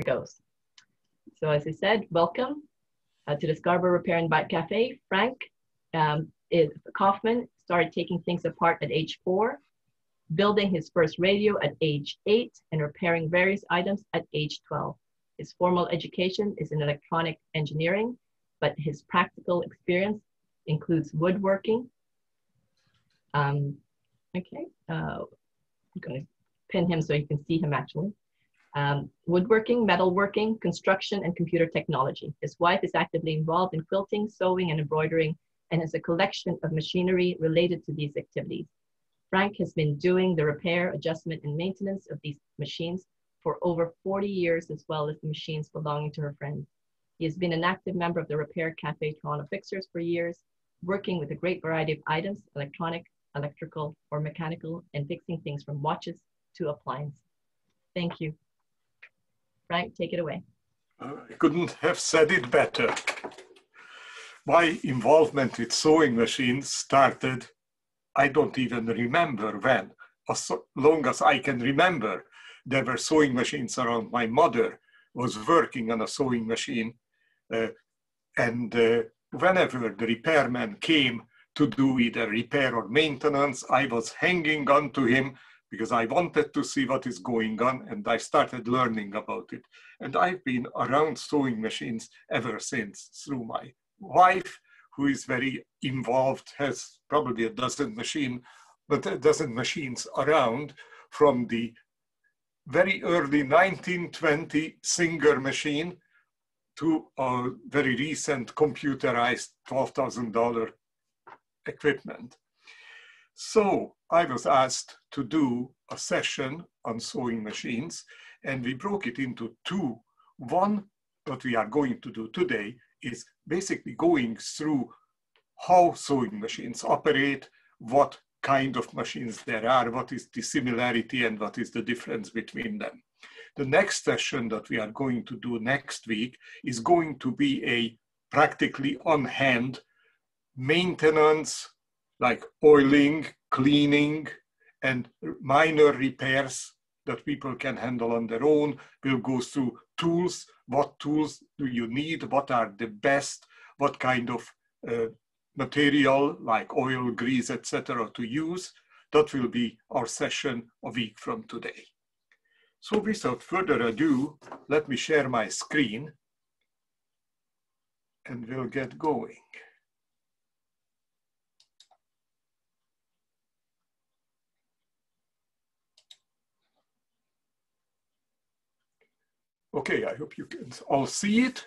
it goes. So as I said, welcome uh, to the Scarborough Repair and Bike Cafe. Frank um, is, Kaufman started taking things apart at age four, building his first radio at age eight, and repairing various items at age 12. His formal education is in electronic engineering, but his practical experience includes woodworking. Um, okay, uh, I'm to pin him so you can see him actually um, woodworking, metalworking, construction, and computer technology. His wife is actively involved in quilting, sewing, and embroidering, and has a collection of machinery related to these activities. Frank has been doing the repair, adjustment, and maintenance of these machines for over 40 years, as well as the machines belonging to her friends. He has been an active member of the Repair Cafe Toronto Fixers for years, working with a great variety of items, electronic, electrical, or mechanical, and fixing things from watches to appliances. Thank you. Frank, take it away. I couldn't have said it better. My involvement with sewing machines started, I don't even remember when. As long as I can remember, there were sewing machines around. My mother was working on a sewing machine. Uh, and uh, whenever the repairman came to do either repair or maintenance, I was hanging on to him because I wanted to see what is going on and I started learning about it. And I've been around sewing machines ever since through my wife, who is very involved, has probably a dozen machine, but a dozen machines around from the very early 1920 Singer machine to a very recent computerized $12,000 equipment. So I was asked to do a session on sewing machines and we broke it into two. One, what we are going to do today is basically going through how sewing machines operate, what kind of machines there are, what is the similarity and what is the difference between them. The next session that we are going to do next week is going to be a practically on hand maintenance like oiling, cleaning, and minor repairs that people can handle on their own. We'll go through tools. What tools do you need? What are the best? What kind of uh, material like oil, grease, etc. to use? That will be our session a week from today. So without further ado, let me share my screen and we'll get going. Okay, I hope you can all see it.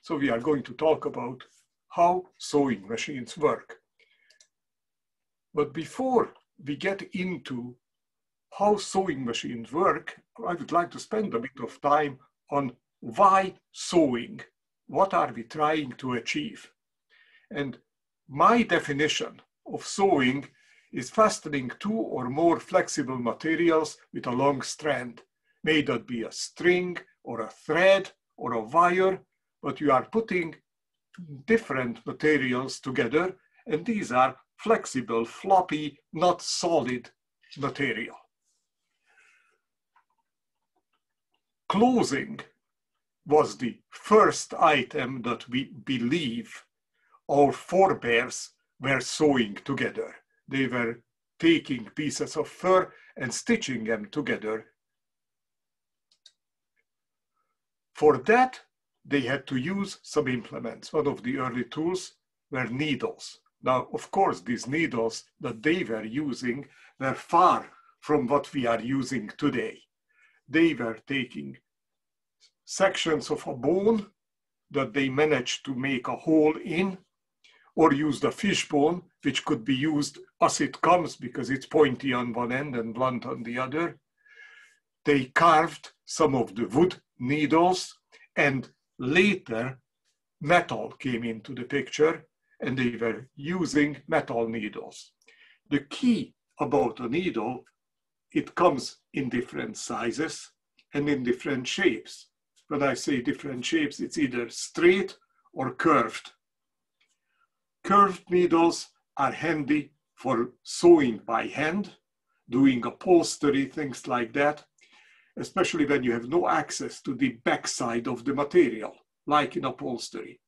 So we are going to talk about how sewing machines work. But before we get into how sewing machines work, I would like to spend a bit of time on why sewing? What are we trying to achieve? And my definition of sewing is fastening two or more flexible materials with a long strand. May that be a string, or a thread or a wire, but you are putting different materials together, and these are flexible, floppy, not solid material. Closing was the first item that we believe our forebears were sewing together. They were taking pieces of fur and stitching them together For that, they had to use some implements. One of the early tools were needles. Now, of course, these needles that they were using were far from what we are using today. They were taking sections of a bone that they managed to make a hole in, or used a fishbone, which could be used as it comes because it's pointy on one end and blunt on the other. They carved some of the wood needles, and later metal came into the picture and they were using metal needles. The key about a needle, it comes in different sizes and in different shapes. When I say different shapes, it's either straight or curved. Curved needles are handy for sewing by hand, doing upholstery, things like that. Especially when you have no access to the backside of the material, like in upholstery.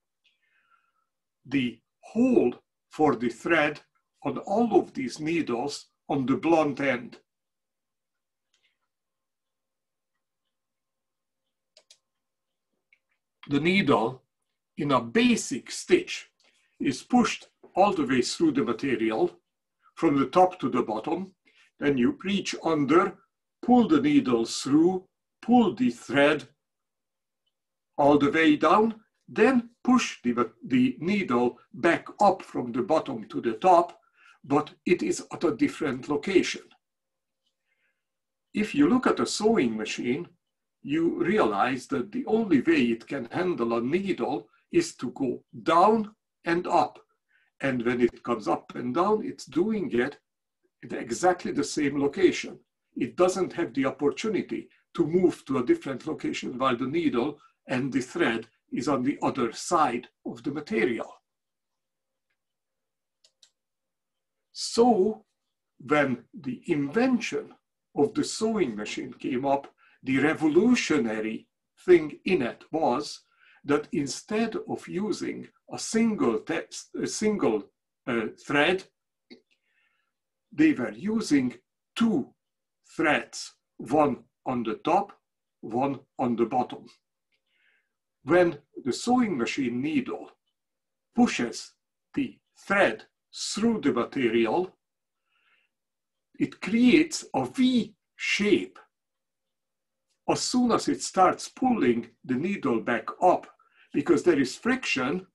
The hole for the thread on all of these needles on the blunt end. The needle in a basic stitch is pushed all the way through the material from the top to the bottom. Then you reach under, pull the needle through, pull the thread all the way down, then push the, the needle back up from the bottom to the top, but it is at a different location. If you look at a sewing machine, you realize that the only way it can handle a needle is to go down and up. And when it comes up and down, it's doing it at exactly the same location. It doesn't have the opportunity to move to a different location while the needle and the thread is on the other side of the material. So when the invention of the sewing machine came up, the revolutionary thing in it was that instead of using a single a single uh, thread, they were using two threads, one on the top, one on the bottom. When the sewing machine needle pushes the thread through the material, it creates a V shape. As soon as it starts pulling the needle back up, because there is friction,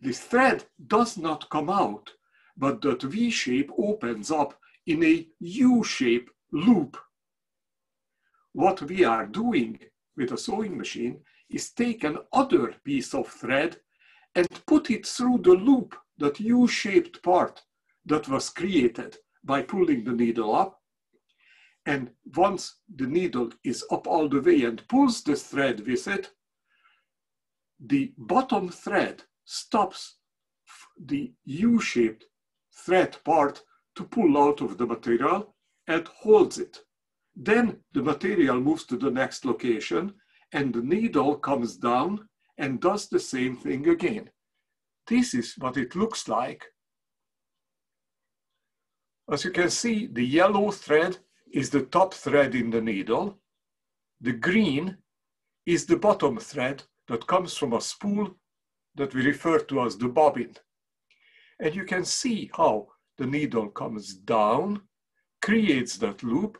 the thread does not come out, but that V shape opens up in a U shape loop. What we are doing with a sewing machine is take an other piece of thread and put it through the loop, that U-shaped part that was created by pulling the needle up. And once the needle is up all the way and pulls the thread with it, the bottom thread stops the U-shaped thread part to pull out of the material and holds it. Then the material moves to the next location and the needle comes down and does the same thing again. This is what it looks like. As you can see, the yellow thread is the top thread in the needle. The green is the bottom thread that comes from a spool that we refer to as the bobbin. And you can see how the needle comes down, creates that loop,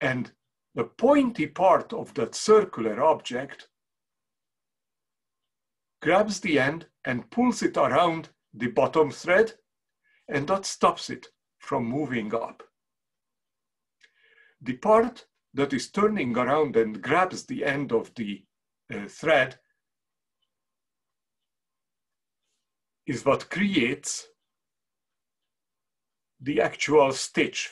and the pointy part of that circular object grabs the end and pulls it around the bottom thread, and that stops it from moving up. The part that is turning around and grabs the end of the uh, thread is what creates the actual stitch.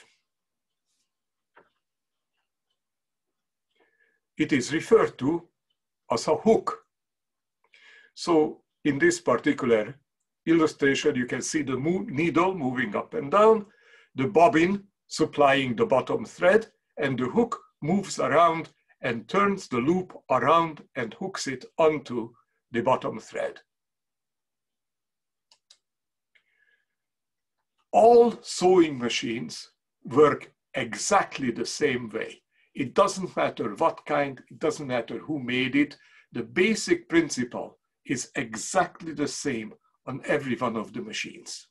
It is referred to as a hook. So in this particular illustration, you can see the mo needle moving up and down, the bobbin supplying the bottom thread, and the hook moves around and turns the loop around and hooks it onto the bottom thread. all sewing machines work exactly the same way. It doesn't matter what kind, it doesn't matter who made it. The basic principle is exactly the same on every one of the machines.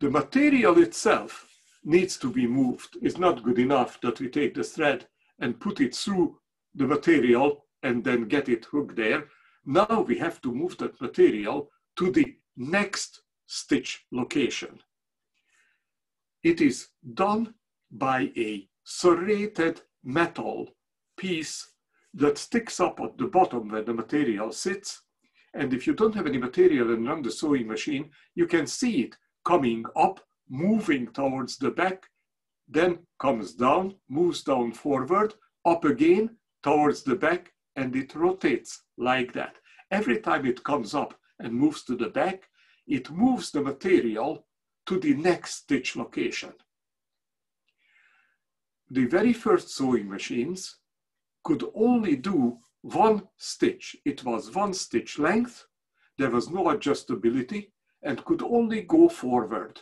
The material itself needs to be moved. It's not good enough that we take the thread and put it through the material and then get it hooked there. Now we have to move that material to the next stitch location. It is done by a serrated metal piece that sticks up at the bottom where the material sits. And if you don't have any material and run the sewing machine, you can see it coming up, moving towards the back, then comes down, moves down forward, up again towards the back, and it rotates like that. Every time it comes up and moves to the back, it moves the material to the next stitch location. The very first sewing machines could only do one stitch. It was one stitch length. There was no adjustability and could only go forward.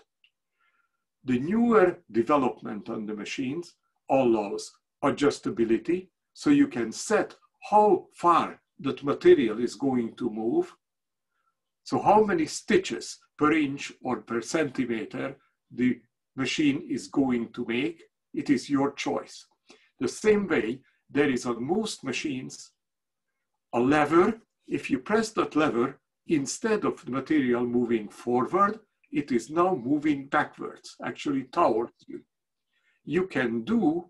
The newer development on the machines allows adjustability so you can set how far that material is going to move. So how many stitches per inch or per centimeter the machine is going to make, it is your choice. The same way, there is on most machines a lever. If you press that lever, instead of the material moving forward, it is now moving backwards, actually towards you. You can do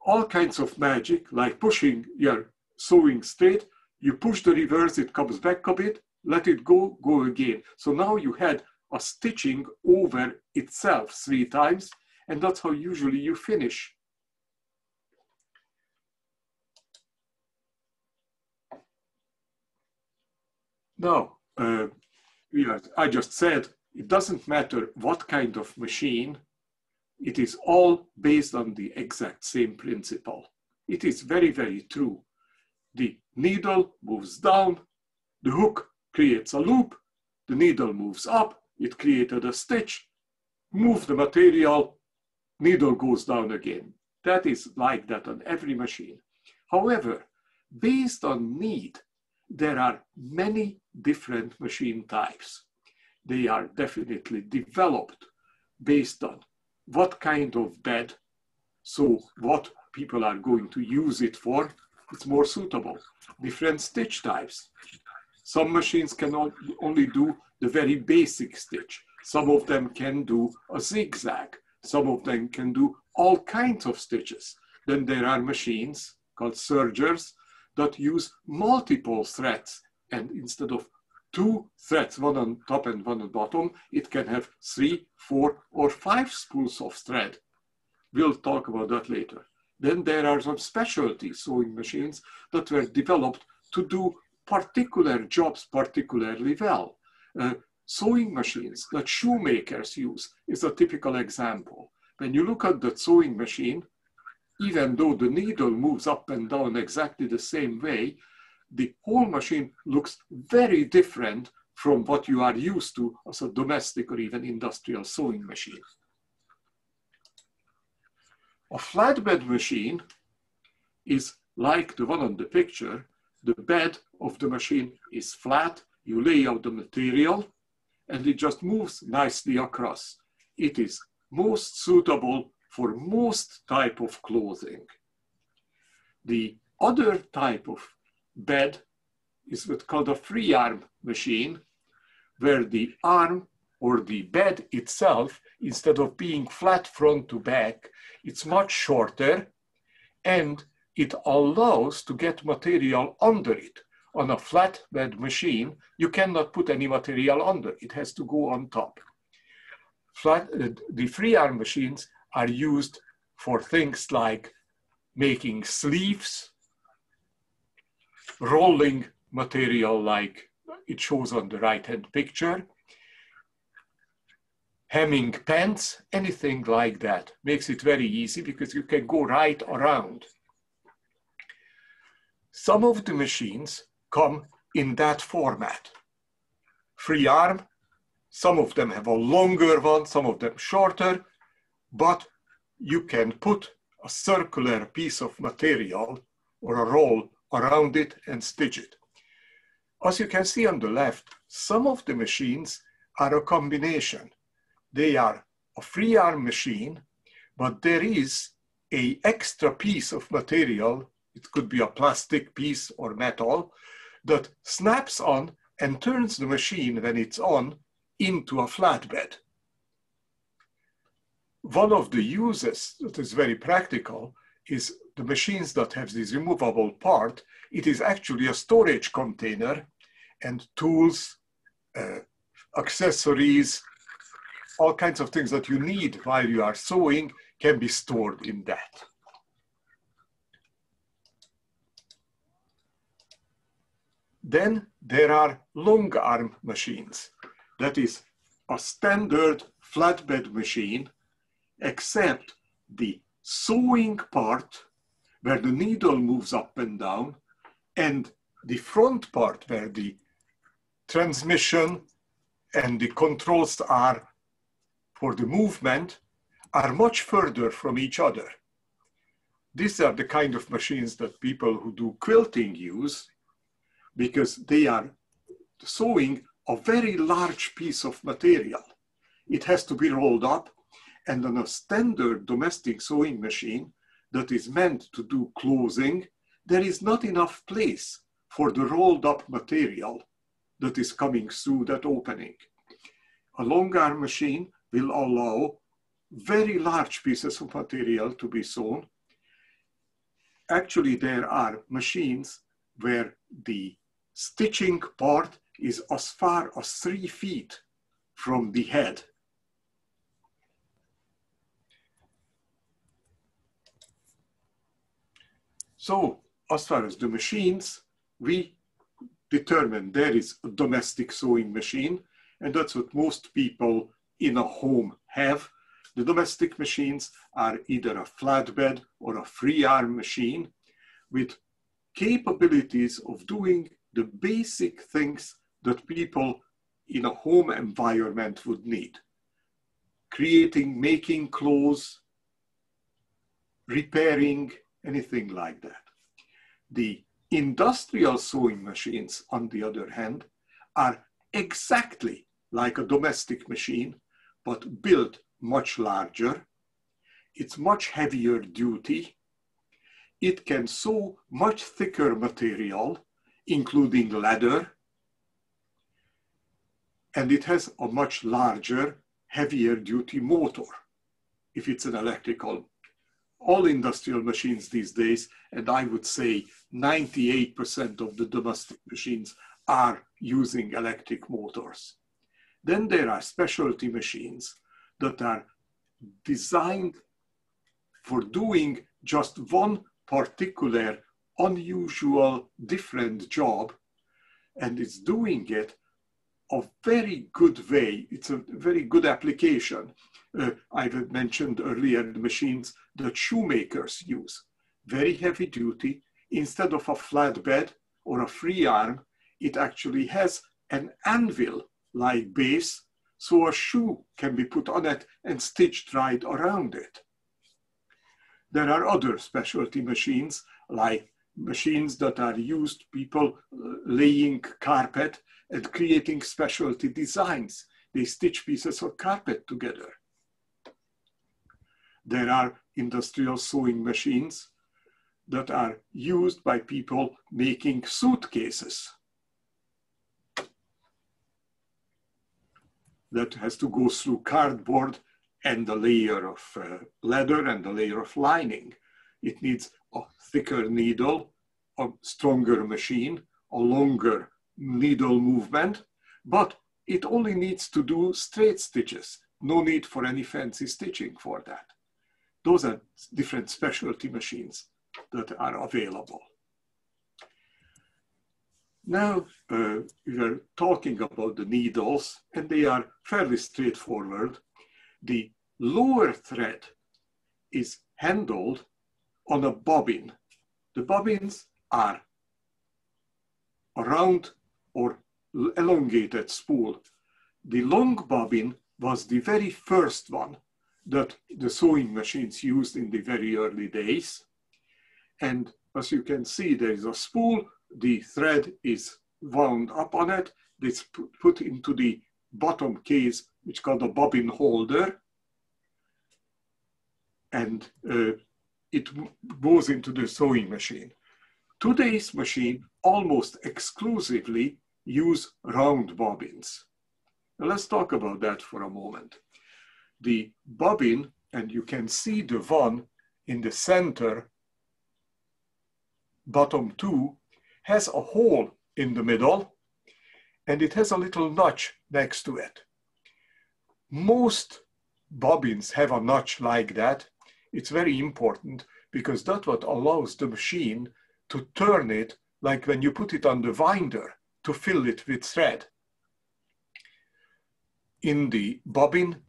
all kinds of magic, like pushing your sewing straight, you push the reverse, it comes back a bit, let it go, go again. So now you had a stitching over itself three times, and that's how usually you finish. Now, uh, I just said, it doesn't matter what kind of machine, it is all based on the exact same principle. It is very, very true. The needle moves down, the hook creates a loop, the needle moves up, it created a stitch, move the material, needle goes down again. That is like that on every machine. However, based on need, there are many different machine types. They are definitely developed based on what kind of bed, so what people are going to use it for, it's more suitable. Different stitch types. Some machines can only do the very basic stitch. Some of them can do a zigzag. Some of them can do all kinds of stitches. Then there are machines called sergers that use multiple threads. And instead of two threads, one on top and one on bottom, it can have three, four, or five spools of thread. We'll talk about that later. Then there are some specialty sewing machines that were developed to do particular jobs particularly well. Uh, sewing machines that shoemakers use is a typical example. When you look at the sewing machine, even though the needle moves up and down exactly the same way, the whole machine looks very different from what you are used to as a domestic or even industrial sewing machine. A flatbed machine is like the one on the picture. The bed of the machine is flat you lay out the material and it just moves nicely across. It is most suitable for most type of clothing. The other type of bed is what's called a free arm machine, where the arm or the bed itself, instead of being flat front to back, it's much shorter and it allows to get material under it on a flatbed machine, you cannot put any material under. It has to go on top. Flat, uh, the free arm machines are used for things like making sleeves, rolling material like it shows on the right hand picture, hemming pants, anything like that. Makes it very easy because you can go right around. Some of the machines come in that format. Free arm, some of them have a longer one, some of them shorter, but you can put a circular piece of material or a roll around it and stitch it. As you can see on the left, some of the machines are a combination. They are a free arm machine, but there is a extra piece of material, it could be a plastic piece or metal, that snaps on and turns the machine when it's on into a flatbed. One of the uses that is very practical is the machines that have this removable part. It is actually a storage container and tools, uh, accessories, all kinds of things that you need while you are sewing can be stored in that. Then there are long arm machines. That is a standard flatbed machine, except the sewing part where the needle moves up and down and the front part where the transmission and the controls are for the movement are much further from each other. These are the kind of machines that people who do quilting use because they are sewing a very large piece of material. It has to be rolled up and on a standard domestic sewing machine that is meant to do closing, there is not enough place for the rolled up material that is coming through that opening. A long arm machine will allow very large pieces of material to be sewn. Actually, there are machines where the stitching part is as far as three feet from the head. So as far as the machines, we determine there is a domestic sewing machine, and that's what most people in a home have. The domestic machines are either a flatbed or a free arm machine with capabilities of doing the basic things that people in a home environment would need. Creating, making clothes, repairing, anything like that. The industrial sewing machines, on the other hand, are exactly like a domestic machine, but built much larger. It's much heavier duty. It can sew much thicker material, including leather, and it has a much larger, heavier duty motor if it's an electrical. All industrial machines these days, and I would say 98% of the domestic machines are using electric motors. Then there are specialty machines that are designed for doing just one particular unusual different job and it's doing it a very good way. It's a very good application. Uh, I've mentioned earlier the machines that shoemakers use. Very heavy duty. Instead of a flatbed or a free arm, it actually has an anvil-like base so a shoe can be put on it and stitched right around it. There are other specialty machines like machines that are used, people uh, laying carpet and creating specialty designs. They stitch pieces of carpet together. There are industrial sewing machines that are used by people making suitcases. That has to go through cardboard and a layer of uh, leather and a layer of lining. It needs thicker needle, a stronger machine, a longer needle movement, but it only needs to do straight stitches. No need for any fancy stitching for that. Those are different specialty machines that are available. Now uh, we are talking about the needles and they are fairly straightforward. The lower thread is handled on a bobbin. The bobbins are a round or elongated spool. The long bobbin was the very first one that the sewing machines used in the very early days. And as you can see, there is a spool, the thread is wound up on it, it's put into the bottom case, which called a bobbin holder. And uh, it goes into the sewing machine. Today's machine almost exclusively use round bobbins. Now let's talk about that for a moment. The bobbin, and you can see the one in the center, bottom two, has a hole in the middle, and it has a little notch next to it. Most bobbins have a notch like that. It's very important because that's what allows the machine to turn it like when you put it on the winder to fill it with thread. In the bobbin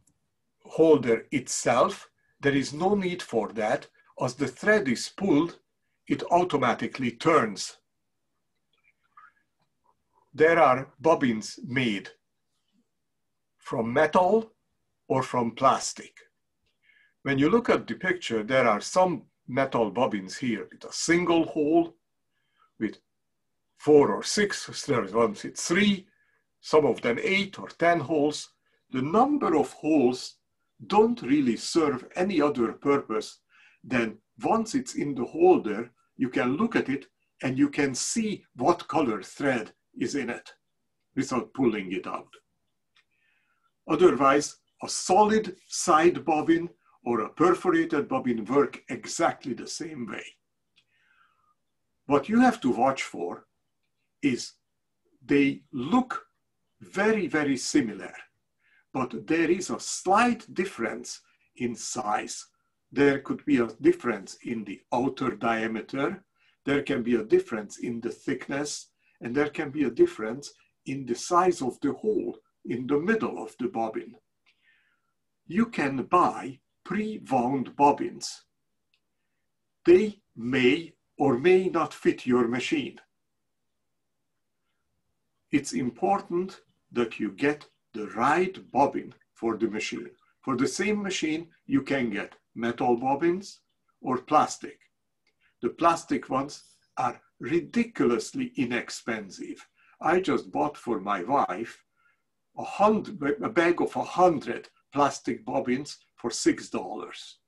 holder itself, there is no need for that. As the thread is pulled, it automatically turns. There are bobbins made from metal or from plastic. When you look at the picture, there are some metal bobbins here with a single hole with four or six, there's one with three, some of them eight or 10 holes. The number of holes don't really serve any other purpose than once it's in the holder, you can look at it and you can see what color thread is in it without pulling it out. Otherwise, a solid side bobbin or a perforated bobbin work exactly the same way. What you have to watch for is they look very, very similar, but there is a slight difference in size. There could be a difference in the outer diameter, there can be a difference in the thickness, and there can be a difference in the size of the hole in the middle of the bobbin. You can buy pre-wound bobbins. They may or may not fit your machine. It's important that you get the right bobbin for the machine. For the same machine, you can get metal bobbins or plastic. The plastic ones are ridiculously inexpensive. I just bought for my wife a, hundred, a bag of a hundred plastic bobbins for six dollars.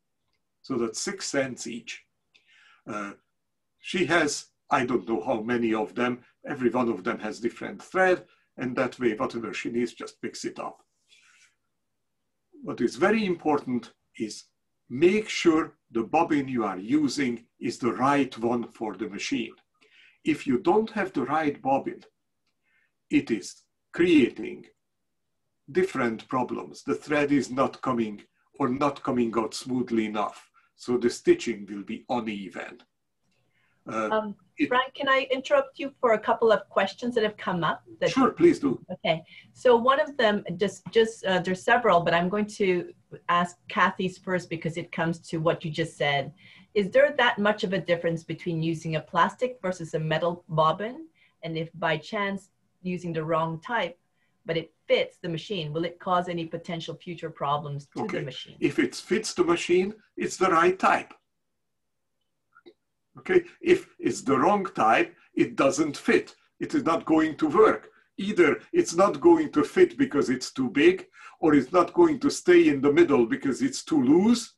So that's six cents each. Uh, she has, I don't know how many of them, every one of them has different thread, and that way whatever she needs just picks it up. What is very important is make sure the bobbin you are using is the right one for the machine. If you don't have the right bobbin, it is creating different problems. The thread is not coming or not coming out smoothly enough. So the stitching will be uneven. Uh, um, it, Frank, can I interrupt you for a couple of questions that have come up? That sure, please do. Okay, so one of them, just, just uh, there's several, but I'm going to ask Kathy's first because it comes to what you just said. Is there that much of a difference between using a plastic versus a metal bobbin? And if by chance using the wrong type, but it fits the machine, will it cause any potential future problems to okay. the machine? If it fits the machine, it's the right type. Okay, if it's the wrong type, it doesn't fit. It is not going to work. Either it's not going to fit because it's too big, or it's not going to stay in the middle because it's too loose,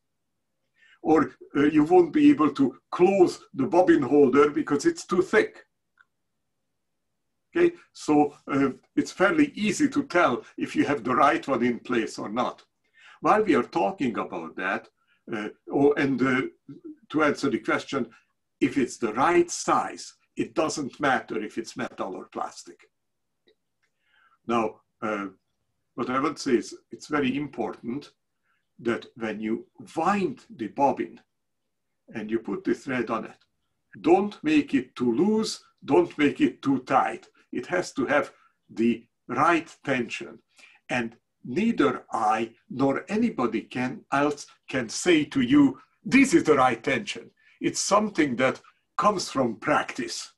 or uh, you won't be able to close the bobbin holder because it's too thick. Okay, so uh, it's fairly easy to tell if you have the right one in place or not. While we are talking about that, uh, oh, and uh, to answer the question, if it's the right size, it doesn't matter if it's metal or plastic. Now, uh, what I would say is it's very important that when you wind the bobbin and you put the thread on it, don't make it too loose, don't make it too tight. It has to have the right tension. And neither I nor anybody can else can say to you, this is the right tension. It's something that comes from practice.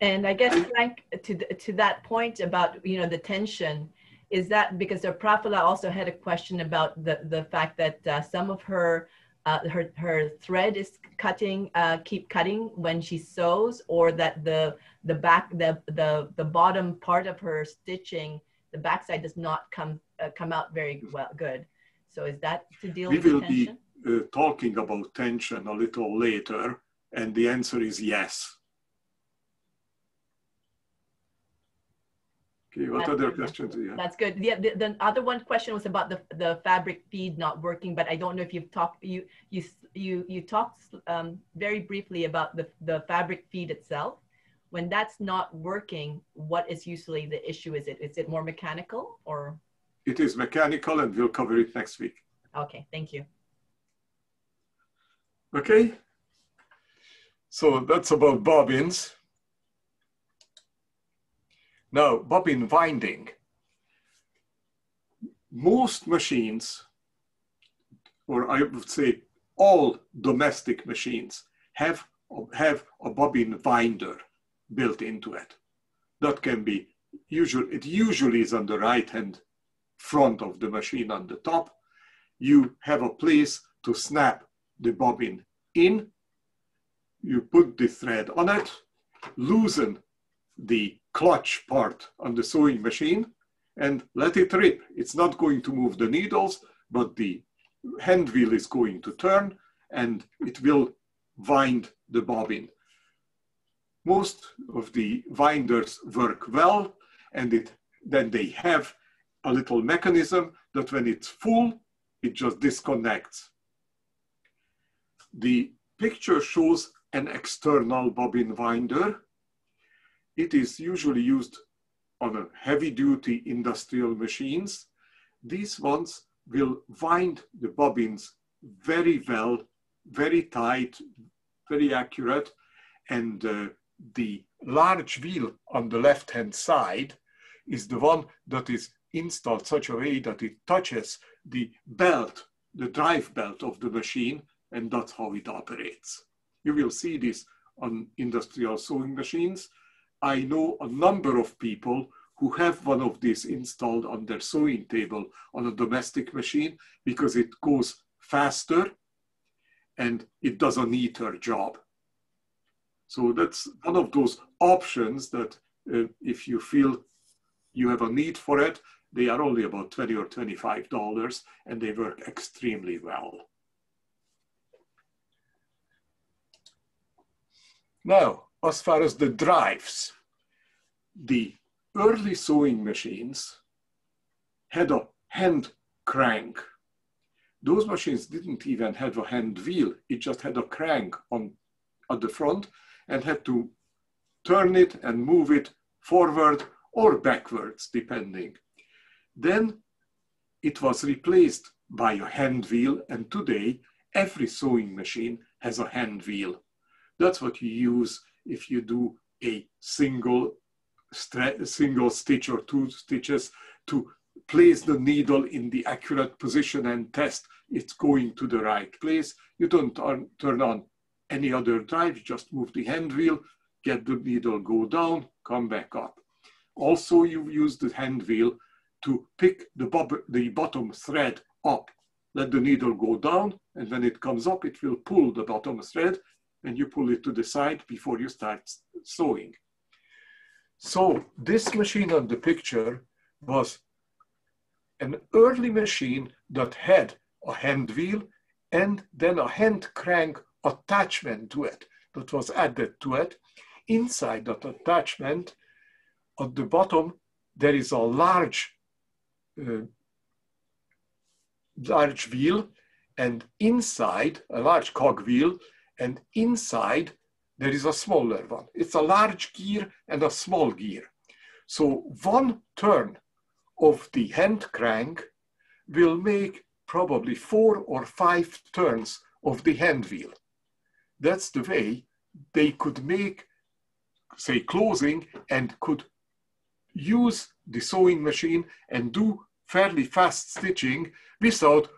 And I guess, Frank, to, to that point about, you know, the tension, is that because the Prafula also had a question about the, the fact that uh, some of her uh, her her thread is cutting uh, keep cutting when she sews or that the the back the the the bottom part of her stitching the backside does not come uh, come out very well good so is that to deal we with will tension? be uh, talking about tension a little later and the answer is yes Okay, what That's other good. questions do you have? That's good. Yeah, the, the other one question was about the, the fabric feed not working, but I don't know if you've talked, you, you, you, you talked um, very briefly about the, the fabric feed itself. When that's not working, what is usually the issue? Is it, is it more mechanical or? It is mechanical and we'll cover it next week. Okay, thank you. Okay, so that's about bobbins. Now, bobbin winding. most machines, or I would say all domestic machines, have, have a bobbin winder built into it. That can be usually, it usually is on the right hand front of the machine on the top. You have a place to snap the bobbin in. You put the thread on it, loosen the clutch part on the sewing machine and let it rip. It's not going to move the needles, but the hand wheel is going to turn and it will wind the bobbin. Most of the winders work well and it, then they have a little mechanism that when it's full, it just disconnects. The picture shows an external bobbin winder. It is usually used on heavy duty industrial machines. These ones will wind the bobbins very well, very tight, very accurate. And uh, the large wheel on the left-hand side is the one that is installed such a way that it touches the belt, the drive belt of the machine, and that's how it operates. You will see this on industrial sewing machines. I know a number of people who have one of these installed on their sewing table on a domestic machine because it goes faster and it does a neater job. So that's one of those options that uh, if you feel you have a need for it, they are only about 20 or $25 and they work extremely well. Now, as far as the drives, the early sewing machines had a hand crank. Those machines didn't even have a hand wheel. It just had a crank on at the front and had to turn it and move it forward or backwards, depending. Then it was replaced by a hand wheel, and today every sewing machine has a hand wheel. That's what you use if you do a single, single stitch or two stitches to place the needle in the accurate position and test it's going to the right place. You don't turn on any other drive, you just move the hand wheel, get the needle go down, come back up. Also, you use the hand wheel to pick the, the bottom thread up. Let the needle go down, and when it comes up, it will pull the bottom thread, and you pull it to the side before you start sewing. So this machine on the picture was an early machine that had a hand wheel and then a hand crank attachment to it that was added to it. Inside that attachment, at the bottom, there is a large, uh, large wheel, and inside, a large cog wheel, and inside there is a smaller one. It's a large gear and a small gear. So one turn of the hand crank will make probably four or five turns of the hand wheel. That's the way they could make, say, closing and could use the sewing machine and do fairly fast stitching without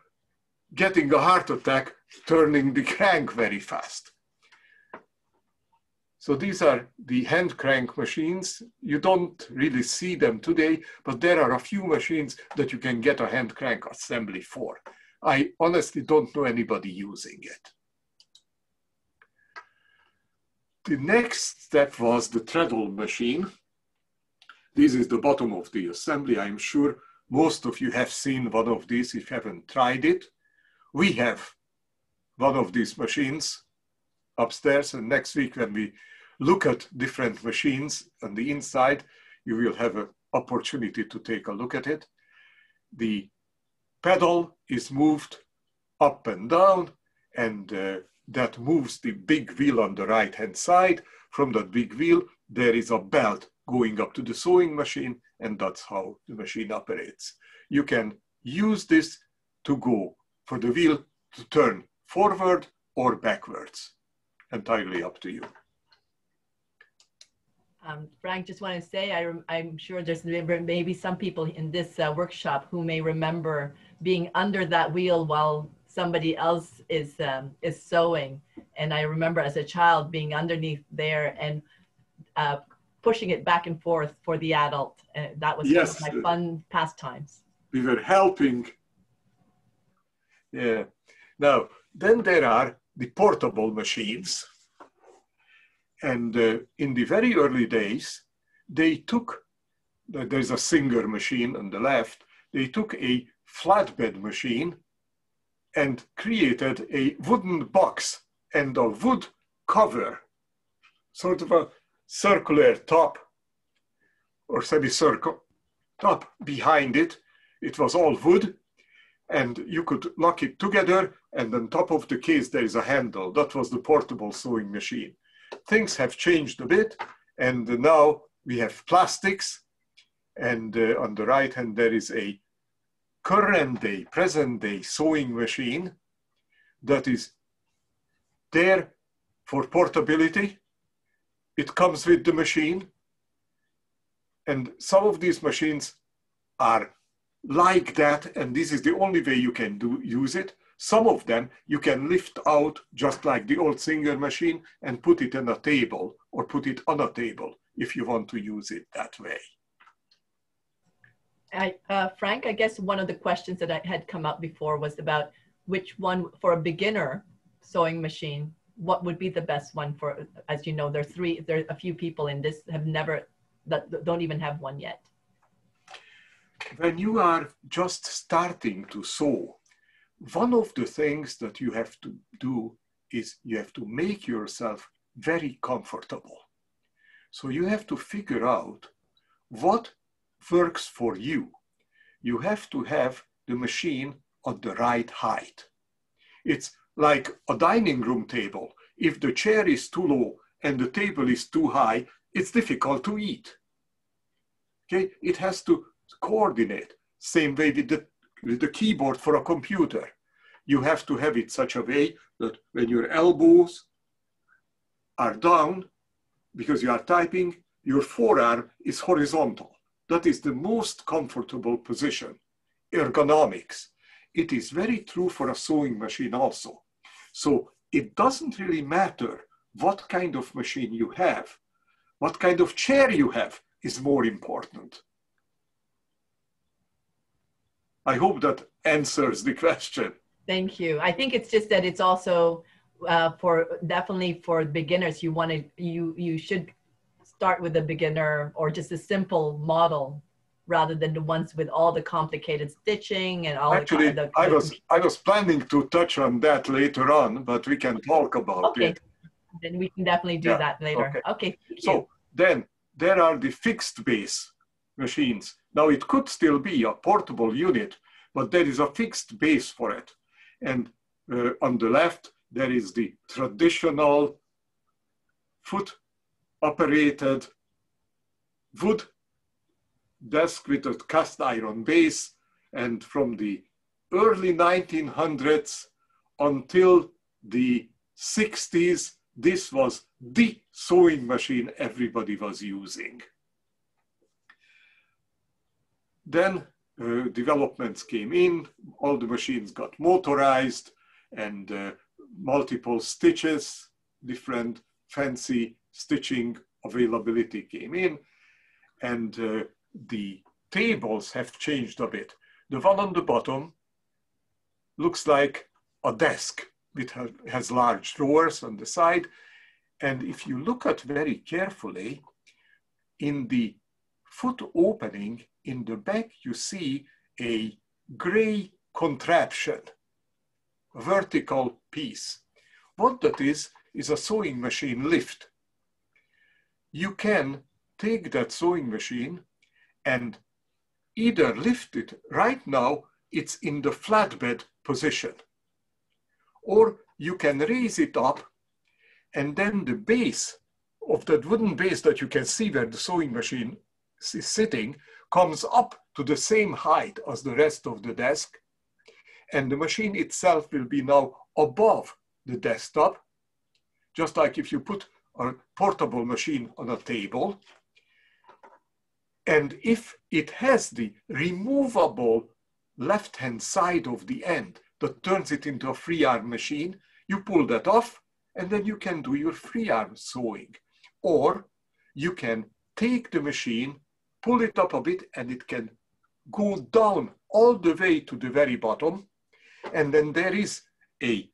getting a heart attack turning the crank very fast. So these are the hand crank machines. You don't really see them today, but there are a few machines that you can get a hand crank assembly for. I honestly don't know anybody using it. The next step was the treadle machine. This is the bottom of the assembly. I'm sure most of you have seen one of these if you haven't tried it. We have one of these machines upstairs and next week when we look at different machines on the inside, you will have an opportunity to take a look at it. The pedal is moved up and down and uh, that moves the big wheel on the right hand side. From that big wheel, there is a belt going up to the sewing machine, and that's how the machine operates. You can use this to go for the wheel to turn forward or backwards, entirely up to you. Um, Frank, just want to say, I, am sure there's maybe some people in this uh, workshop who may remember being under that wheel while somebody else is um, is sewing. And I remember as a child being underneath there and uh, pushing it back and forth for the adult. Uh, that was yes. my fun pastimes. We were helping. Yeah. Now, then there are the portable machines and uh, in the very early days, they took, there's a Singer machine on the left, they took a flatbed machine and created a wooden box and a wood cover, sort of a circular top or semicircle top behind it. It was all wood and you could lock it together and on top of the case there is a handle. That was the portable sewing machine things have changed a bit, and now we have plastics, and uh, on the right hand there is a current day, present day sewing machine that is there for portability. It comes with the machine, and some of these machines are like that, and this is the only way you can do use it. Some of them you can lift out just like the old Singer machine and put it on a table or put it on a table if you want to use it that way. I, uh, Frank, I guess one of the questions that I had come up before was about which one for a beginner sewing machine, what would be the best one for, as you know, there are three, there are a few people in this have never, that don't even have one yet. When you are just starting to sew, one of the things that you have to do is you have to make yourself very comfortable. So you have to figure out what works for you. You have to have the machine at the right height. It's like a dining room table. If the chair is too low and the table is too high, it's difficult to eat. Okay, it has to coordinate. Same way with the with the keyboard for a computer. You have to have it such a way that when your elbows are down, because you are typing, your forearm is horizontal. That is the most comfortable position. Ergonomics. It is very true for a sewing machine also. So it doesn't really matter what kind of machine you have. What kind of chair you have is more important. I hope that answers the question. Thank you. I think it's just that it's also uh, for definitely for beginners. You want to you you should start with a beginner or just a simple model rather than the ones with all the complicated stitching and all actually the, i was i was planning to touch on that later on but we can talk about okay. it then we can definitely do yeah. that later okay, okay so then there are the fixed base machines now it could still be a portable unit but there is a fixed base for it. And uh, on the left, there is the traditional foot operated wood desk with a cast iron base. And from the early 1900s until the 60s, this was the sewing machine everybody was using. Then uh, developments came in, all the machines got motorized and uh, multiple stitches, different fancy stitching availability came in and uh, the tables have changed a bit. The one on the bottom looks like a desk. It has large drawers on the side. And if you look at very carefully, in the foot opening, in the back, you see a gray contraption, vertical piece. What that is, is a sewing machine lift. You can take that sewing machine and either lift it, right now it's in the flatbed position, or you can raise it up and then the base of that wooden base that you can see where the sewing machine is sitting comes up to the same height as the rest of the desk, and the machine itself will be now above the desktop, just like if you put a portable machine on a table. And if it has the removable left-hand side of the end that turns it into a free arm machine, you pull that off and then you can do your free arm sewing. Or you can take the machine, pull it up a bit and it can go down all the way to the very bottom. And then there is a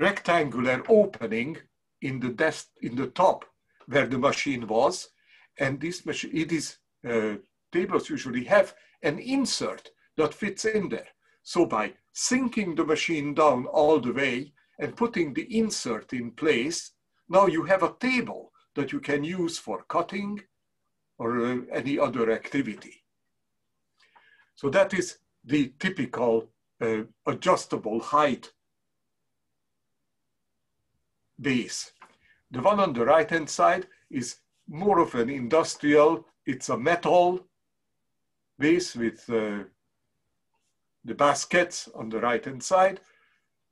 rectangular opening in the desk, in the top where the machine was. And this machine, it is, uh, tables usually have an insert that fits in there. So by sinking the machine down all the way and putting the insert in place, now you have a table that you can use for cutting or uh, any other activity. So that is the typical uh, adjustable height base. The one on the right hand side is more of an industrial, it's a metal base with uh, the baskets on the right hand side.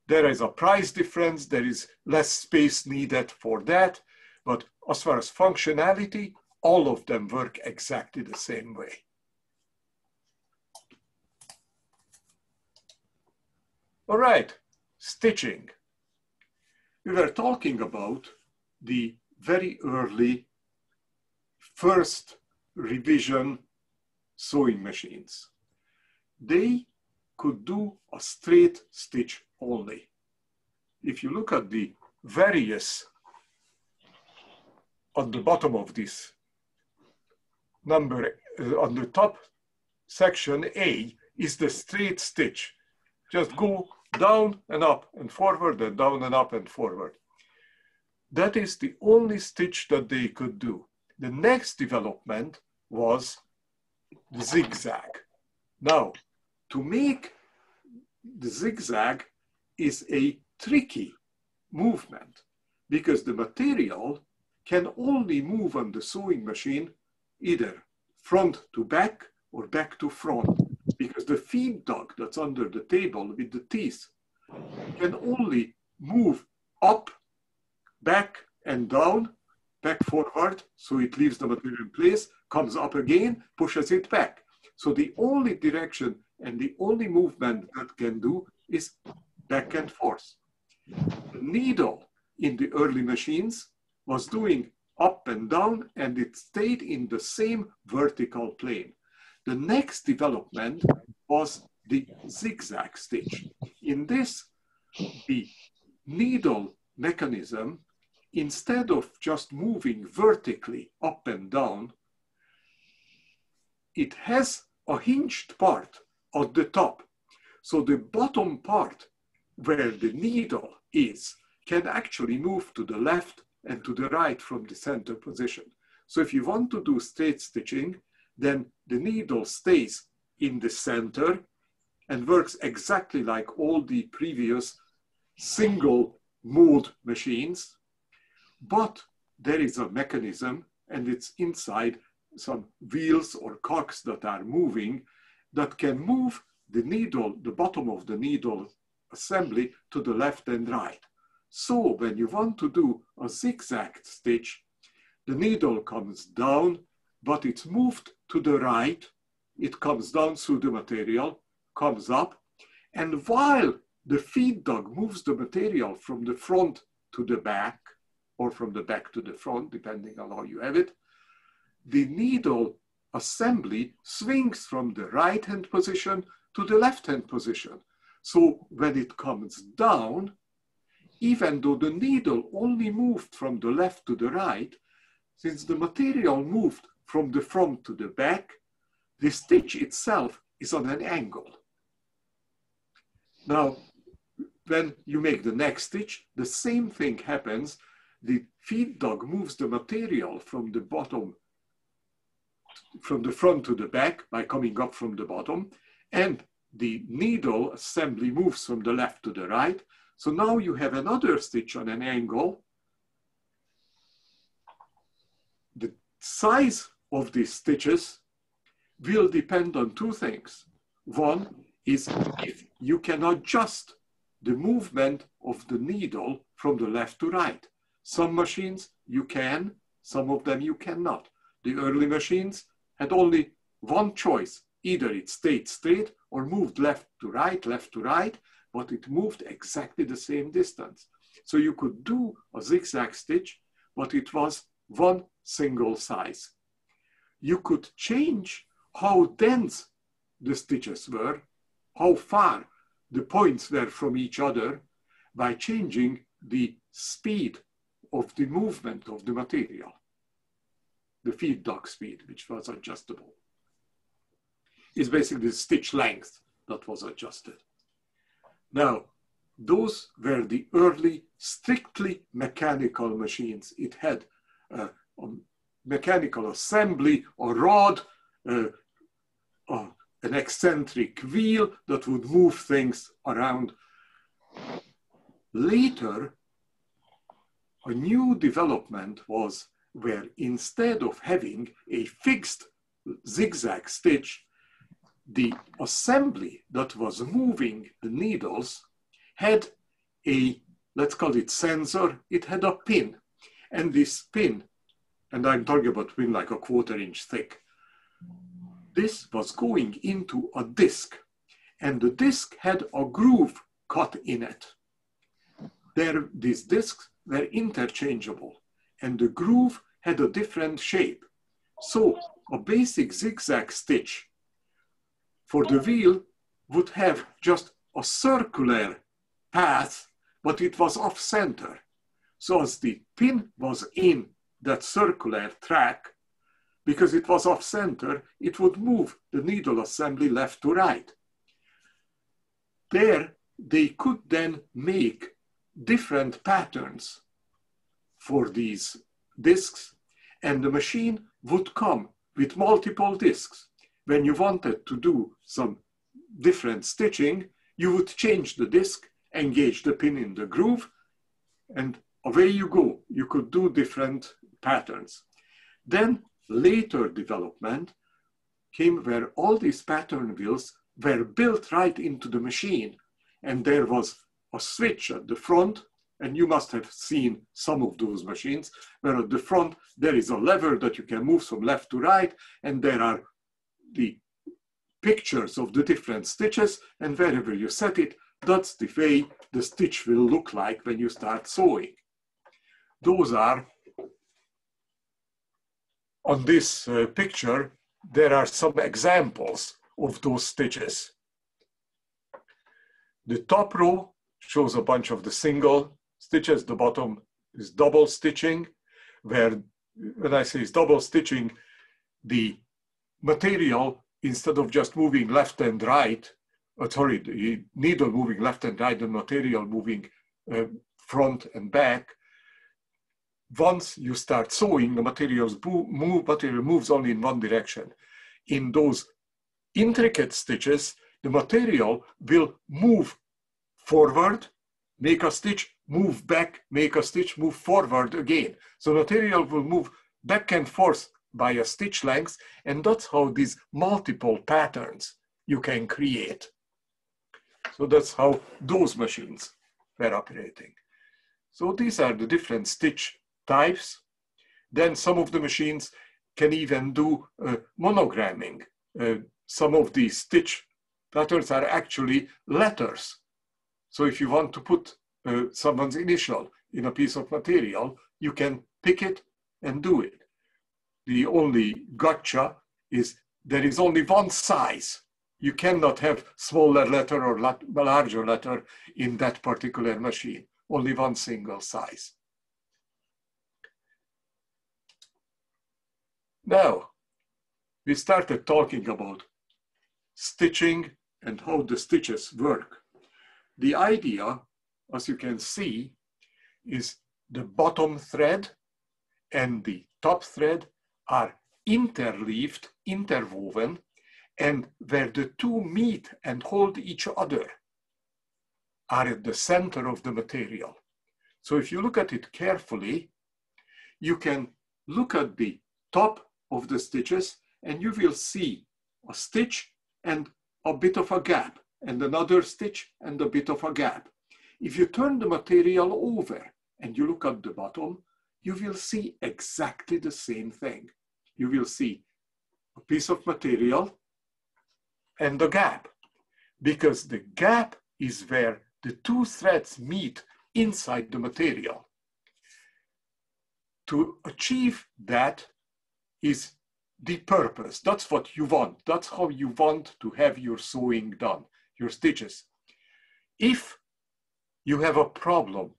There is a price difference, there is less space needed for that, but as far as functionality, all of them work exactly the same way. All right, stitching. We were talking about the very early first revision sewing machines. They could do a straight stitch only. If you look at the various on the bottom of this number, uh, on the top section A is the straight stitch. Just go down and up and forward and down and up and forward. That is the only stitch that they could do. The next development was the zigzag. Now, to make the zigzag is a tricky movement because the material can only move on the sewing machine either front to back or back to front because the feed dog that's under the table with the teeth can only move up, back and down, back forward, so it leaves the material in place, comes up again, pushes it back. So the only direction and the only movement that can do is back and forth. The needle in the early machines was doing up and down and it stayed in the same vertical plane. The next development was the zigzag stitch. In this, the needle mechanism, instead of just moving vertically up and down, it has a hinged part at the top. So the bottom part where the needle is can actually move to the left and to the right from the center position. So if you want to do straight stitching, then the needle stays in the center and works exactly like all the previous single mode machines. But there is a mechanism and it's inside some wheels or cogs that are moving that can move the needle, the bottom of the needle assembly to the left and right. So when you want to do a zigzag stitch, the needle comes down, but it's moved to the right. It comes down through the material, comes up, and while the feed dog moves the material from the front to the back, or from the back to the front, depending on how you have it, the needle assembly swings from the right hand position to the left hand position. So when it comes down, even though the needle only moved from the left to the right, since the material moved from the front to the back, the stitch itself is on an angle. Now, when you make the next stitch, the same thing happens. The feed dog moves the material from the bottom, from the front to the back by coming up from the bottom, and the needle assembly moves from the left to the right. So now you have another stitch on an angle. The size of these stitches will depend on two things. One is if you can adjust the movement of the needle from the left to right. Some machines you can, some of them you cannot. The early machines had only one choice. Either it stayed straight or moved left to right, left to right, but it moved exactly the same distance. So you could do a zigzag stitch, but it was one single size. You could change how dense the stitches were, how far the points were from each other by changing the speed of the movement of the material, the feed dog speed, which was adjustable. It's basically the stitch length that was adjusted. Now, those were the early strictly mechanical machines. It had uh, a mechanical assembly, a rod, uh, uh, an eccentric wheel that would move things around. Later, a new development was where instead of having a fixed zigzag stitch, the assembly that was moving the needles had a, let's call it sensor, it had a pin. And this pin, and I'm talking about pin like a quarter inch thick, this was going into a disc. And the disc had a groove cut in it. There, these discs were interchangeable and the groove had a different shape. So a basic zigzag stitch for the wheel would have just a circular path, but it was off center. So as the pin was in that circular track, because it was off center, it would move the needle assembly left to right. There, they could then make different patterns for these discs, and the machine would come with multiple discs. When you wanted to do some different stitching, you would change the disc, engage the pin in the groove, and away you go. You could do different patterns. Then later development came where all these pattern wheels were built right into the machine. And there was a switch at the front, and you must have seen some of those machines, where at the front there is a lever that you can move from left to right, and there are the pictures of the different stitches, and wherever you set it, that's the way the stitch will look like when you start sewing. Those are on this uh, picture, there are some examples of those stitches. The top row shows a bunch of the single stitches. The bottom is double stitching, where when I say it's double stitching, the material, instead of just moving left and right, uh, sorry, the needle moving left and right, the material moving uh, front and back, once you start sewing, the materials move, material moves only in one direction. In those intricate stitches, the material will move forward, make a stitch, move back, make a stitch, move forward again. So material will move back and forth by a stitch length, and that's how these multiple patterns you can create. So that's how those machines were operating. So these are the different stitch types. Then some of the machines can even do uh, monogramming. Uh, some of these stitch patterns are actually letters. So if you want to put uh, someone's initial in a piece of material, you can pick it and do it. The only gotcha is there is only one size. You cannot have smaller letter or larger letter in that particular machine, only one single size. Now, we started talking about stitching and how the stitches work. The idea, as you can see, is the bottom thread and the top thread are interleaved, interwoven, and where the two meet and hold each other are at the center of the material. So if you look at it carefully, you can look at the top of the stitches and you will see a stitch and a bit of a gap and another stitch and a bit of a gap. If you turn the material over, and you look at the bottom, you will see exactly the same thing. You will see a piece of material and a gap because the gap is where the two threads meet inside the material. To achieve that is the purpose. That's what you want. That's how you want to have your sewing done, your stitches. If you have a problem,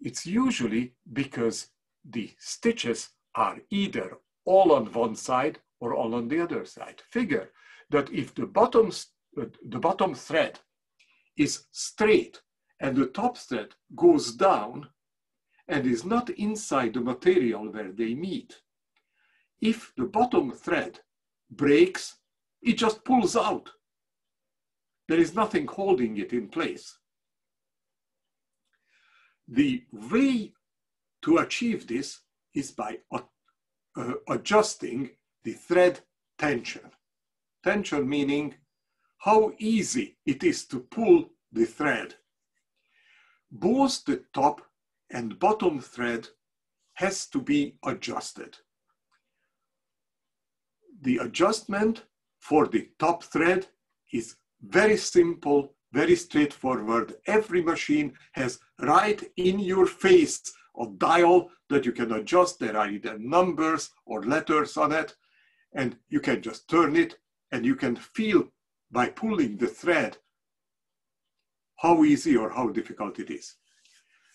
it's usually because the stitches are either all on one side or all on the other side. Figure that if the bottom, uh, the bottom thread is straight and the top thread goes down and is not inside the material where they meet, if the bottom thread breaks, it just pulls out. There is nothing holding it in place. The way to achieve this is by uh, adjusting the thread tension. Tension meaning how easy it is to pull the thread. Both the top and bottom thread has to be adjusted. The adjustment for the top thread is very simple, very straightforward. Every machine has right in your face a dial that you can adjust. There are either numbers or letters on it, and you can just turn it and you can feel by pulling the thread how easy or how difficult it is.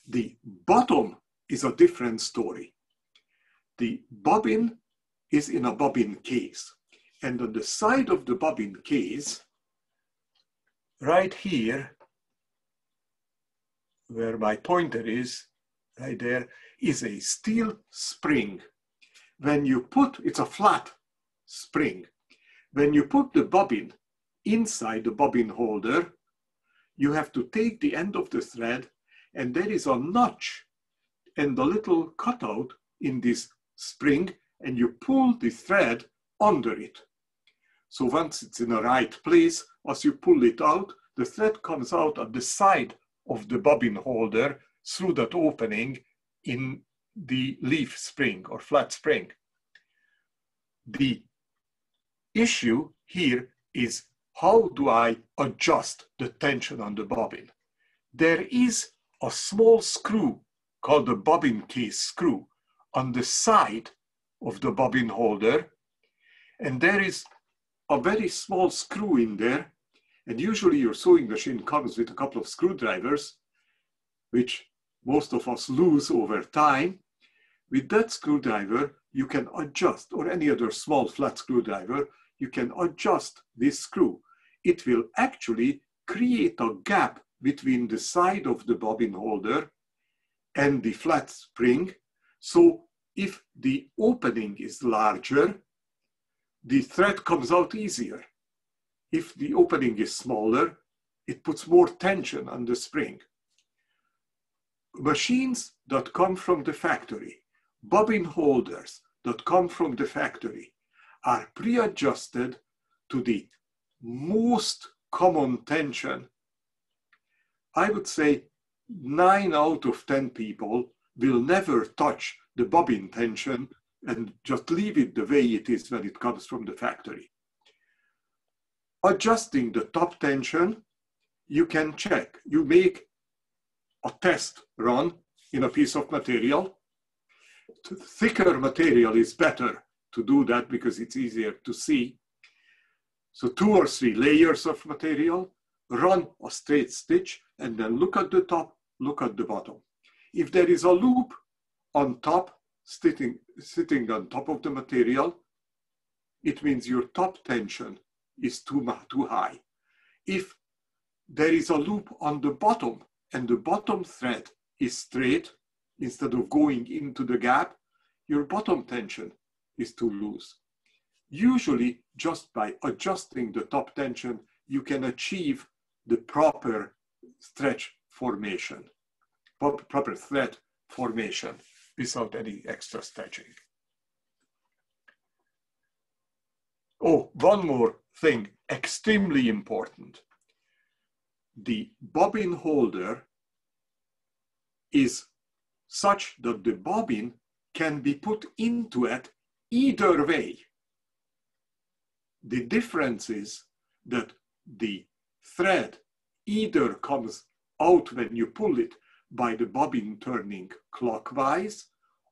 The bottom is a different story. The bobbin is in a bobbin case. And on the side of the bobbin case, right here, where my pointer is, right there, is a steel spring. When you put, it's a flat spring. When you put the bobbin inside the bobbin holder, you have to take the end of the thread and there is a notch and a little cutout in this spring and you pull the thread under it. So once it's in the right place, as you pull it out, the thread comes out at the side of the bobbin holder through that opening in the leaf spring or flat spring. The issue here is how do I adjust the tension on the bobbin? There is a small screw called the bobbin case screw on the side of the bobbin holder. And there is a very small screw in there. And usually your sewing machine comes with a couple of screwdrivers, which most of us lose over time. With that screwdriver, you can adjust, or any other small flat screwdriver, you can adjust this screw. It will actually create a gap between the side of the bobbin holder and the flat spring. So if the opening is larger, the thread comes out easier. If the opening is smaller, it puts more tension on the spring. Machines that come from the factory, bobbin holders that come from the factory are pre-adjusted to the most common tension I would say nine out of 10 people will never touch the bobbin tension and just leave it the way it is when it comes from the factory. Adjusting the top tension, you can check. You make a test run in a piece of material. Thicker material is better to do that because it's easier to see. So two or three layers of material, run a straight stitch, and then look at the top, look at the bottom. If there is a loop on top, sitting, sitting on top of the material, it means your top tension is too, too high. If there is a loop on the bottom and the bottom thread is straight, instead of going into the gap, your bottom tension is too loose. Usually, just by adjusting the top tension, you can achieve the proper stretch formation, proper thread formation without any extra stretching. Oh, one more thing, extremely important. The bobbin holder is such that the bobbin can be put into it either way. The difference is that the thread either comes out when you pull it by the bobbin turning clockwise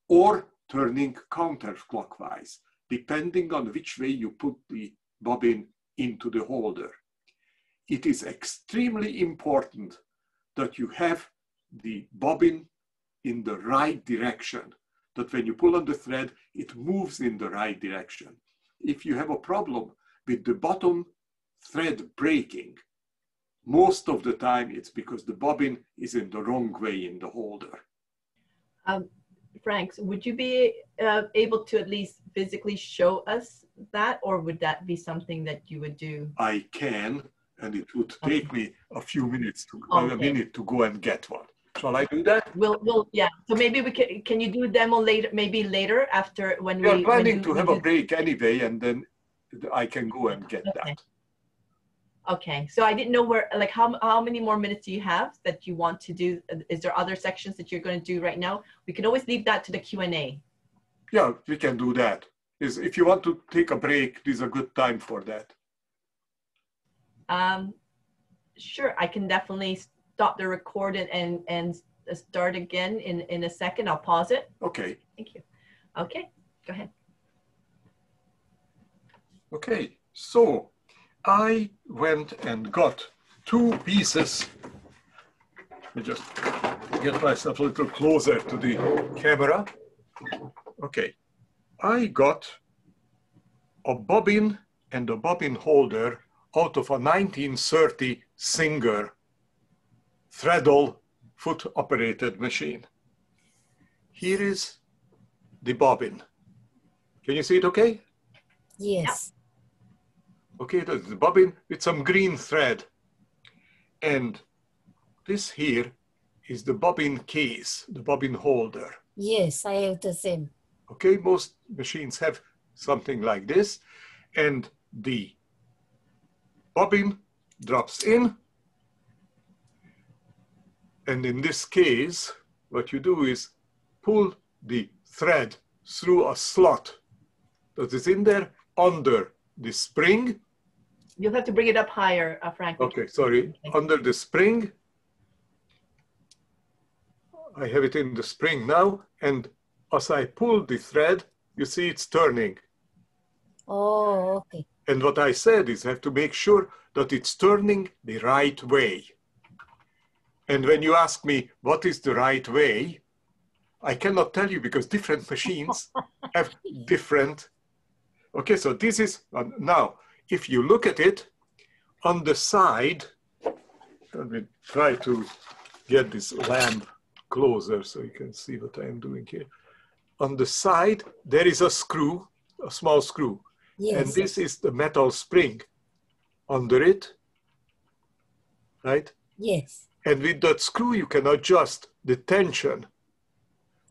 or turning counterclockwise, depending on which way you put the bobbin into the holder. It is extremely important that you have the bobbin in the right direction, that when you pull on the thread, it moves in the right direction. If you have a problem with the bottom thread breaking, most of the time it's because the bobbin is in the wrong way in the holder. Um, Franks, would you be uh, able to at least physically show us that, or would that be something that you would do? I can, and it would take me a few minutes to Okay. a minute to go and get one. Shall I do that? We'll, we'll, yeah. So maybe we can. Can you do a demo later? Maybe later after when We are we. planning when to have a break anyway, and then I can go and get Okay. that. Okay, so I didn't know where, like, how, how many more minutes do you have that you want to do? Is there other sections that you're going to do right now? We can always leave that to the Q and A. Yeah, we can do that. Is if you want to take a break, this is a good time for that. Um, sure, I can definitely stop the recording and, and start again in, in a second. I'll pause it. Okay, Thank you. Okay, go ahead. okay. So I went and got two pieces. Let me just get myself a little closer to the camera. Okay, I got a bobbin and a bobbin holder out of a 1930 Singer Treadle foot operated machine. Here is the bobbin. Can you see it okay? Yes. Okay, that's the bobbin with some green thread. And this here is the bobbin case, the bobbin holder. Yes, I have the same. Okay, most machines have something like this. And the bobbin drops in. And in this case, what you do is pull the thread through a slot that is in there under the spring. You'll have to bring it up higher, uh, Frank. Okay, sorry, under the spring. I have it in the spring now, and as I pull the thread, you see it's turning. Oh, okay. And what I said is I have to make sure that it's turning the right way. And when you ask me what is the right way, I cannot tell you because different machines have different. Okay, so this is uh, now, if you look at it on the side, let me try to get this lamp closer so you can see what I am doing here. On the side, there is a screw, a small screw. Yes. And this is the metal spring under it, right? Yes. And with that screw, you can adjust the tension.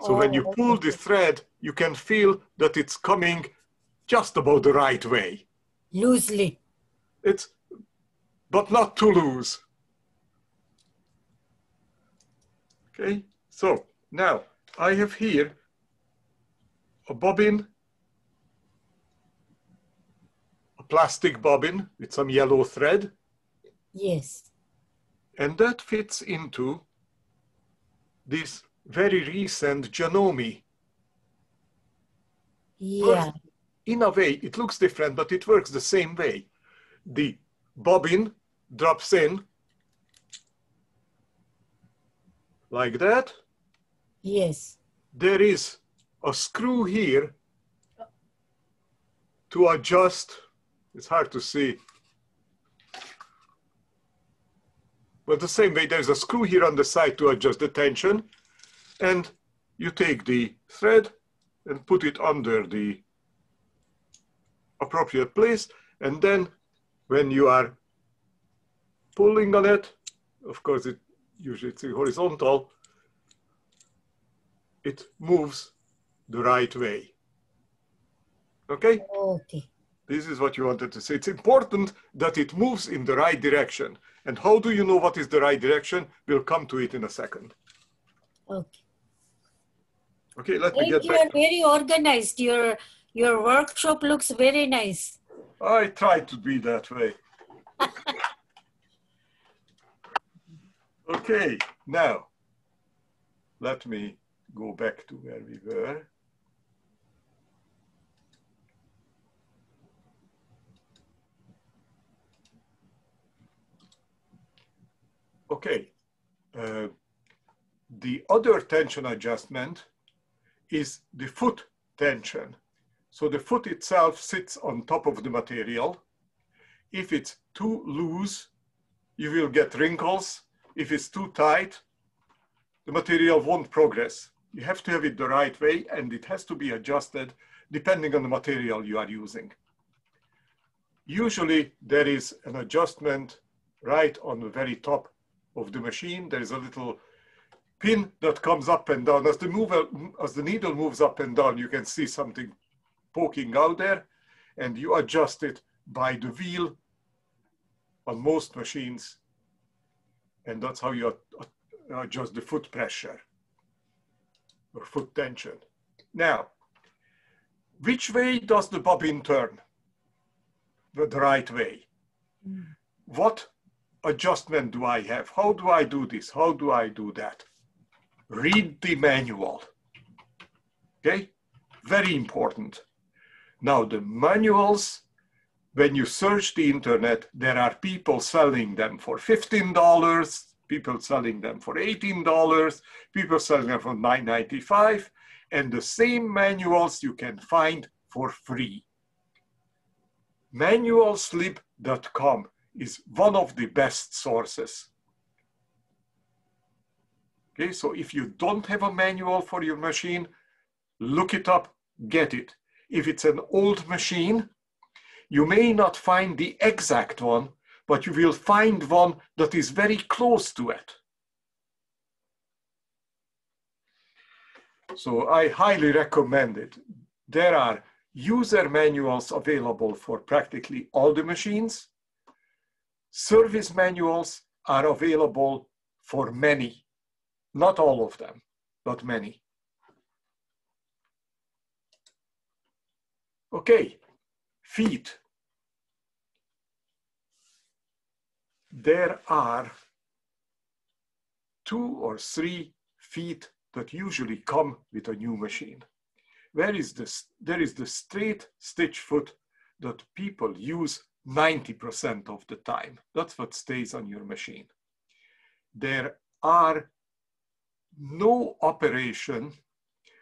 So when you Oh, pull the thread, you can feel that it's coming just about the right way. Loosely. It's, but not too loose. Okay, so now I have here a bobbin, a plastic bobbin with some yellow thread, Yes. and that fits into this very recent Janome. Yeah. In a way, it looks different, but it works the same way. The bobbin drops in like that. Yes. There is a screw here to adjust. It's hard to see. But the same way, there's a screw here on the side to adjust the tension. And you take the thread and put it under the appropriate place. And then when you are pulling on it, of course, it usually it's horizontal, it moves the right way. Okay? Okay. This is what you wanted to say. It's important that it moves in the right direction. And how do you know what is the right direction? We'll come to it in a second. Okay. Okay, let me Thank get you are very organized. Your your workshop looks very nice. I try to be that way. okay, now let me go back to where we were. Okay, uh, the other tension adjustment is the foot tension. So the foot itself sits on top of the material. If it's too loose, you will get wrinkles. If it's too tight, the material won't progress. You have to have it the right way and it has to be adjusted depending on the material you are using. Usually there is an adjustment right on the very top of the machine. There is a little pin that comes up and down. As the, mover, as the needle moves up and down, you can see something poking out there and you adjust it by the wheel on most machines. And that's how you adjust the foot pressure or foot tension. Now, which way does the bobbin turn? The right way. Mm. What adjustment do I have? How do I do this? How do I do that? Read the manual. Okay, very important. Now the manuals, when you search the internet, there are people selling them for $15, people selling them for $18, people selling them for $9.95, and the same manuals you can find for free. Manualslib.com is one of the best sources. Okay, so if you don't have a manual for your machine, look it up, get it. If it's an old machine, you may not find the exact one, but you will find one that is very close to it. So I highly recommend it. There are user manuals available for practically all the machines. Service manuals are available for many, not all of them, but many. Okay, feet. There are two or three feet that usually come with a new machine. Where is this? There is the straight stitch foot that people use 90% of the time. That's what stays on your machine. There are no operation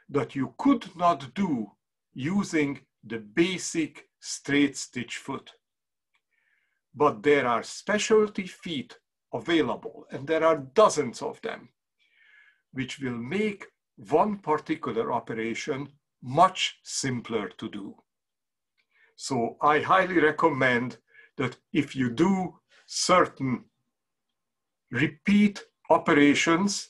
that you could not do using the basic straight stitch foot. But there are specialty feet available, and there are dozens of them, which will make one particular operation much simpler to do. So I highly recommend that if you do certain repeat operations,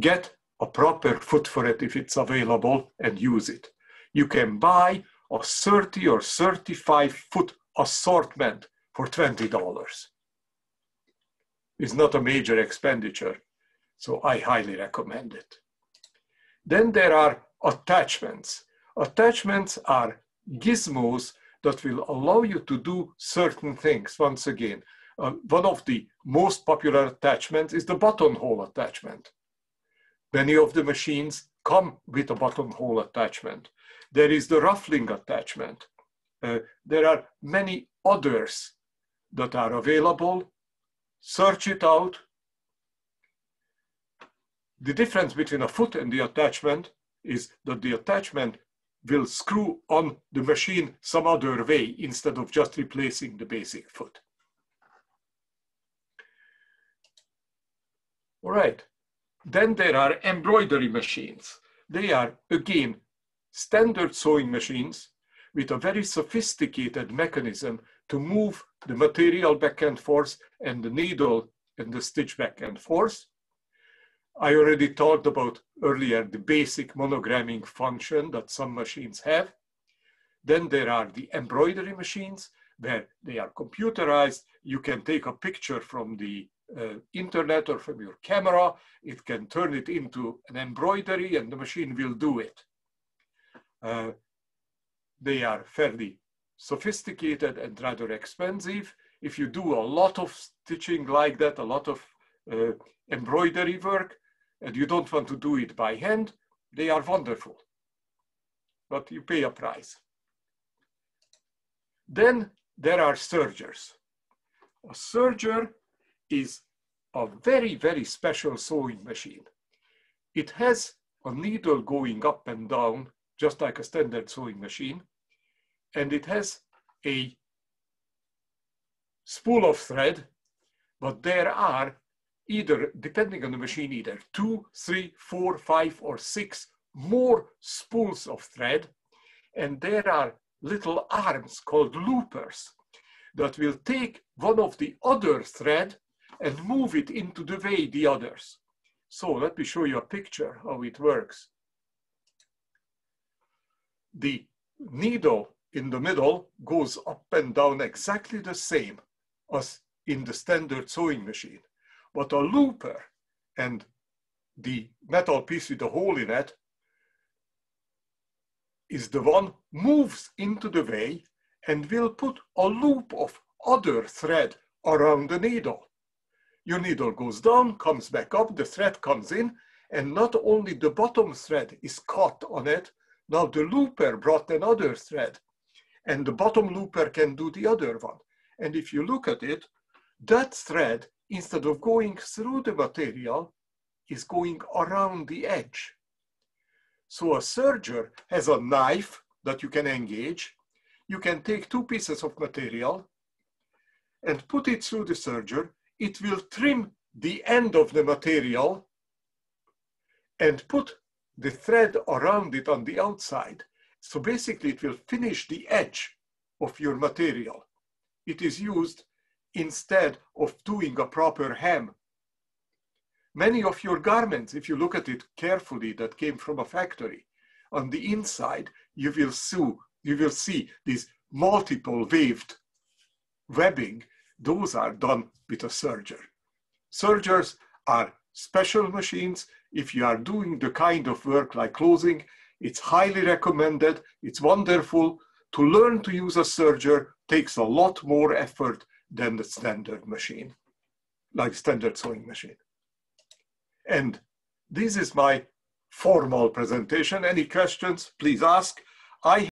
get a proper foot for it if it's available and use it. You can buy a 30 or 35 foot assortment for $20. It's not a major expenditure, so I highly recommend it. Then there are attachments. Attachments are gizmos that will allow you to do certain things. Once again, uh, one of the most popular attachments is the buttonhole attachment. Many of the machines come with a buttonhole attachment. There is the ruffling attachment. Uh, there are many others that are available. Search it out. The difference between a foot and the attachment is that the attachment will screw on the machine some other way instead of just replacing the basic foot. All right, then there are embroidery machines. They are, again, standard sewing machines with a very sophisticated mechanism to move the material back and forth and the needle and the stitch back and forth. I already talked about earlier the basic monogramming function that some machines have. Then there are the embroidery machines where they are computerized. You can take a picture from the uh, internet or from your camera. It can turn it into an embroidery and the machine will do it. Uh, they are fairly sophisticated and rather expensive. If you do a lot of stitching like that, a lot of uh, embroidery work, and you don't want to do it by hand, they are wonderful. But you pay a price. Then there are sergers. A serger is a very, very special sewing machine. It has a needle going up and down, just like a standard sewing machine, and it has a spool of thread, but there are either, depending on the machine, either two, three, four, five, or six more spools of thread, and there are little arms called loopers that will take one of the other thread and move it into the way the others. So let me show you a picture how it works. The needle in the middle goes up and down exactly the same as in the standard sewing machine. But a looper and the metal piece with the hole in it is the one moves into the way and will put a loop of other thread around the needle. Your needle goes down, comes back up, the thread comes in, and not only the bottom thread is caught on it, now the looper brought another thread, and the bottom looper can do the other one. And if you look at it, that thread, instead of going through the material, is going around the edge. So a serger has a knife that you can engage. You can take two pieces of material and put it through the serger. It will trim the end of the material and put the thread around it on the outside. So basically it will finish the edge of your material. It is used instead of doing a proper hem Many of your garments, if you look at it carefully, that came from a factory, on the inside, you will see, you will see these multiple waved webbing. Those are done with a serger. Sergers are special machines. If you are doing the kind of work like clothing, it's highly recommended. It's wonderful. To learn to use a serger takes a lot more effort than the standard machine, like standard sewing machine. And this is my formal presentation. Any questions, please ask. I